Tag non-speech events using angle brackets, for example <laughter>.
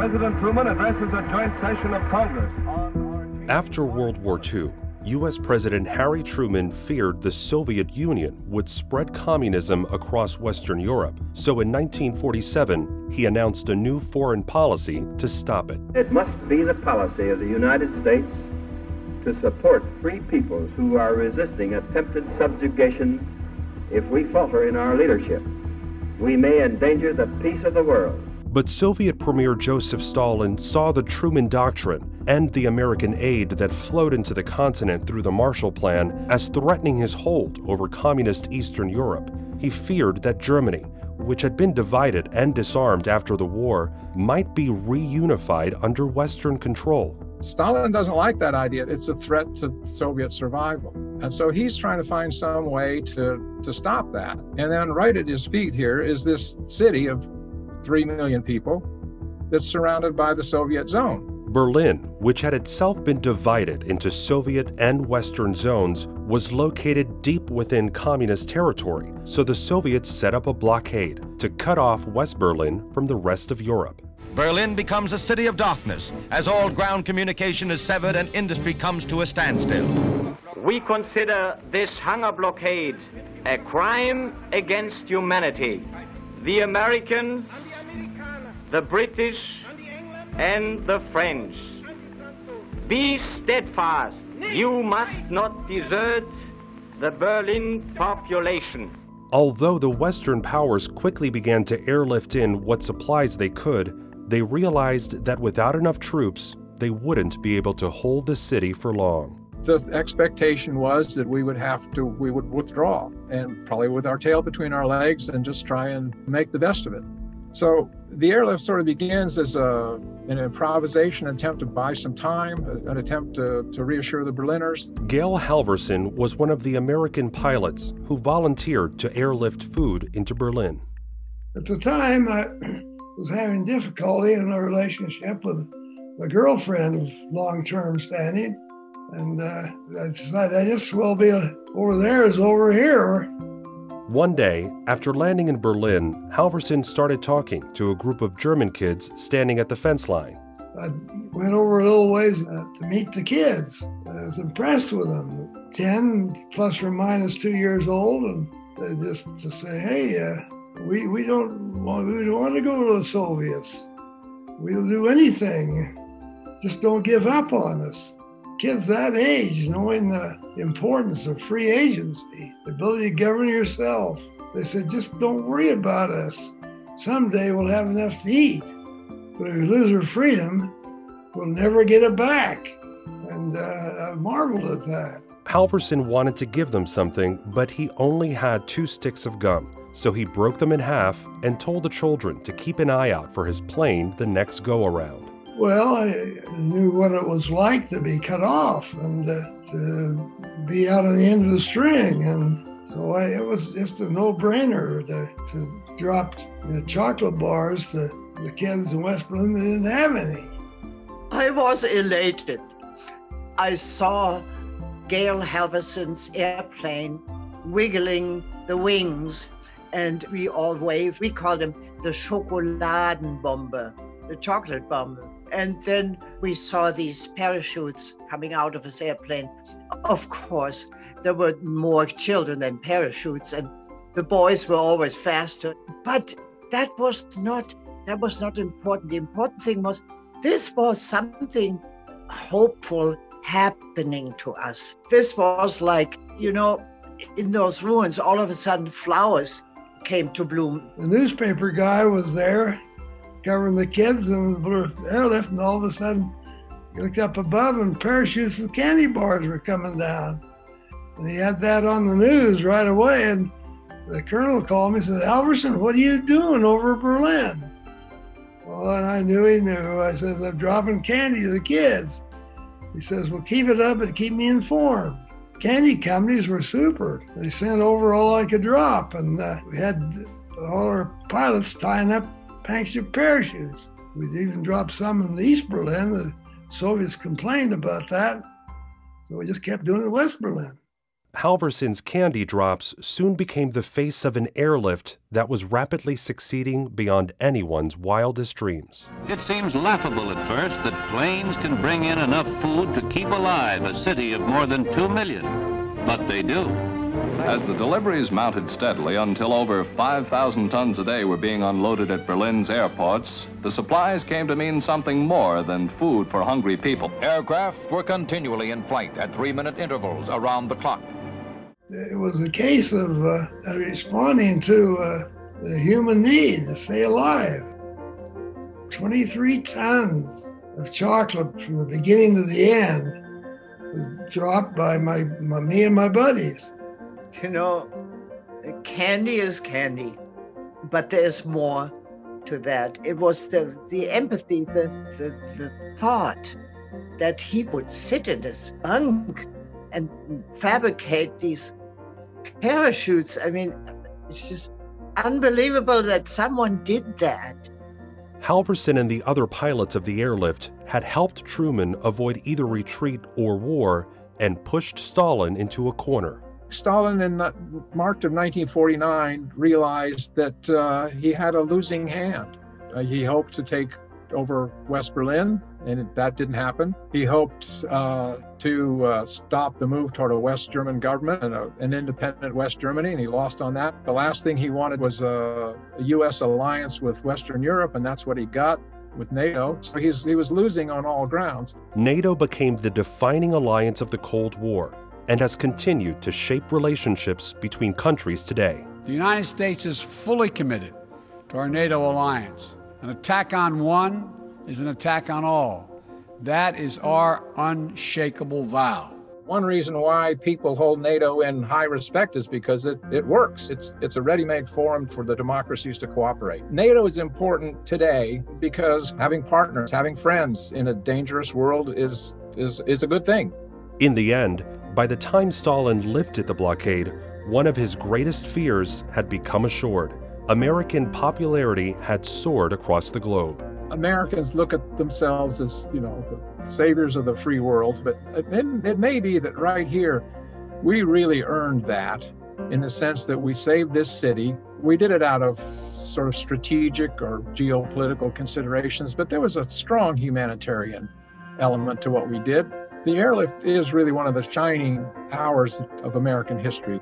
President Truman addresses a joint session of Congress. After World War II, U.S. President Harry Truman feared the Soviet Union would spread communism across Western Europe. So in 1947, he announced a new foreign policy to stop it. It must be the policy of the United States to support free peoples who are resisting attempted subjugation if we falter in our leadership. We may endanger the peace of the world. But Soviet Premier Joseph Stalin saw the Truman Doctrine and the American aid that flowed into the continent through the Marshall Plan as threatening his hold over communist Eastern Europe. He feared that Germany, which had been divided and disarmed after the war, might be reunified under Western control. Stalin doesn't like that idea. It's a threat to Soviet survival. And so he's trying to find some way to, to stop that. And then right at his feet here is this city of 3 million people that's surrounded by the Soviet zone. Berlin, which had itself been divided into Soviet and Western zones, was located deep within communist territory, so the Soviets set up a blockade to cut off West Berlin from the rest of Europe. Berlin becomes a city of darkness as all ground communication is severed and industry comes to a standstill. We consider this hunger blockade a crime against humanity. The Americans the British and the French. Be steadfast. You must not desert the Berlin population. Although the Western powers quickly began to airlift in what supplies they could, they realized that without enough troops, they wouldn't be able to hold the city for long. The expectation was that we would have to, we would withdraw and probably with our tail between our legs and just try and make the best of it. So the airlift sort of begins as a, an improvisation attempt to buy some time, an attempt to, to reassure the Berliners. Gail Halvorsen was one of the American pilots who volunteered to airlift food into Berlin. At the time, I <clears throat> was having difficulty in a relationship with a girlfriend of long term standing. And uh, I decided I just will be over there as over here. One day, after landing in Berlin, Halvorsen started talking to a group of German kids standing at the fence line. I went over a little ways uh, to meet the kids. I was impressed with them. 10 plus or minus two years old, and they just to say, hey, uh, we, we, don't want, we don't want to go to the Soviets. We'll do anything. Just don't give up on us kids that age, knowing the importance of free agency, the ability to govern yourself. They said, just don't worry about us. Someday we'll have enough to eat. But if we lose our freedom, we'll never get it back. And uh, I marveled at that. Halvorsen wanted to give them something, but he only had two sticks of gum. So he broke them in half and told the children to keep an eye out for his plane the next go around. Well, I knew what it was like to be cut off and uh, to be out on the end of the string. And so I, it was just a no brainer to, to drop know, chocolate bars to the kids in West Berlin that didn't have any. I was elated. I saw Gail Halvorsen's airplane wiggling the wings, and we all waved. We called him the Schokoladenbombe, the chocolate bomb. And then we saw these parachutes coming out of his airplane. Of course, there were more children than parachutes, and the boys were always faster. But that was not that was not important. The important thing was this was something hopeful happening to us. This was like, you know, in those ruins, all of a sudden flowers came to bloom. The newspaper guy was there covering the kids and the airlift, and all of a sudden, he looked up above and parachutes and candy bars were coming down. And he had that on the news right away. And the colonel called me and said, Halvorsen, what are you doing over Berlin? Well, and I knew he knew. I said, I'm dropping candy to the kids. He says, Well, keep it up and keep me informed. Candy companies were super. They sent over all I could drop, and uh, we had all our pilots tying up packs of parachutes. We even dropped some in East Berlin. The Soviets complained about that. So we just kept doing it in West Berlin. Halvorsen's candy drops soon became the face of an airlift that was rapidly succeeding beyond anyone's wildest dreams. It seems laughable at first that planes can bring in enough food to keep alive a city of more than two million, but they do. As the deliveries mounted steadily until over 5,000 tons a day were being unloaded at Berlin's airports, the supplies came to mean something more than food for hungry people. Aircraft were continually in flight at three-minute intervals around the clock. It was a case of uh, responding to uh, the human need to stay alive. 23 tons of chocolate from the beginning to the end was dropped by my, my me and my buddies. You know, candy is candy, but there's more to that. It was the, the empathy, the, the, the thought that he would sit in this bunk and fabricate these parachutes. I mean, it's just unbelievable that someone did that. Halvorsen and the other pilots of the airlift had helped Truman avoid either retreat or war and pushed Stalin into a corner. Stalin in March of 1949 realized that uh, he had a losing hand. Uh, he hoped to take over West Berlin, and that didn't happen. He hoped uh, to uh, stop the move toward a West German government and a, an independent West Germany, and he lost on that. The last thing he wanted was a, a U.S. alliance with Western Europe, and that's what he got with NATO. So he was losing on all grounds. NATO became the defining alliance of the Cold War and has continued to shape relationships between countries today. The United States is fully committed to our NATO alliance. An attack on one is an attack on all. That is our unshakable vow. One reason why people hold NATO in high respect is because it, it works. It's, it's a ready made forum for the democracies to cooperate. NATO is important today because having partners, having friends in a dangerous world is, is, is a good thing. In the end, by the time Stalin lifted the blockade, one of his greatest fears had become assured. American popularity had soared across the globe. Americans look at themselves as, you know, the saviors of the free world, but it, it may be that right here, we really earned that in the sense that we saved this city. We did it out of sort of strategic or geopolitical considerations, but there was a strong humanitarian element to what we did. The airlift is really one of the shining hours of American history.